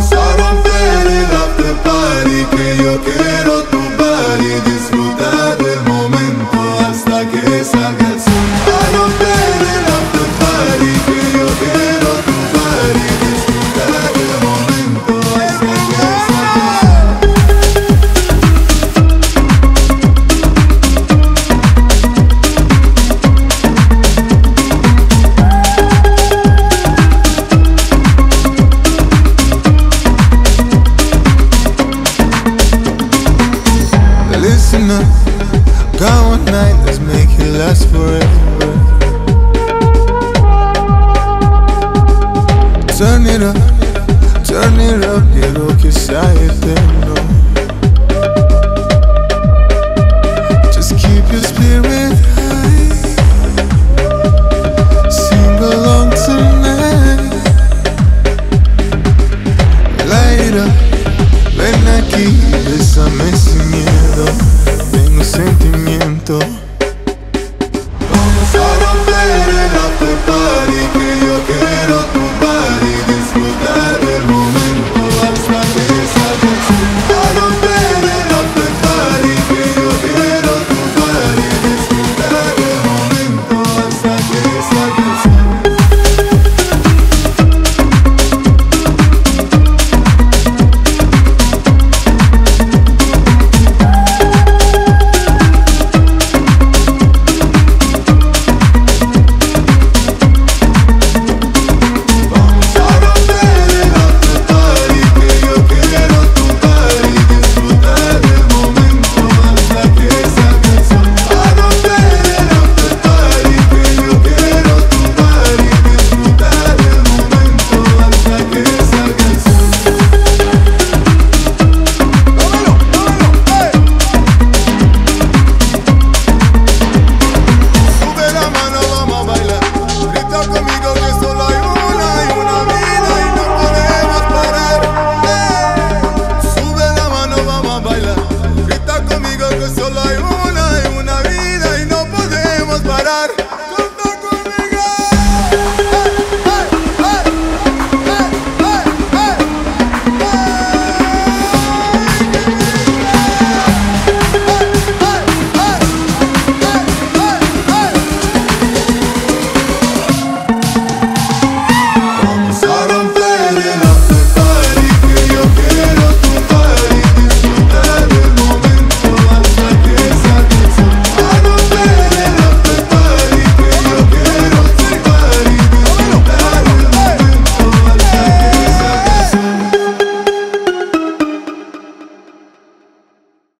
Vamos a romper el after party Que yo quiero quiero, quiero que sea eterno. Just keep your spirit high. Sing along tonight. Ven aquí, bésame sin miedo. Tengo sentimiento. solo